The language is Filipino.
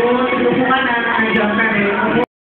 Yun, upo ka na.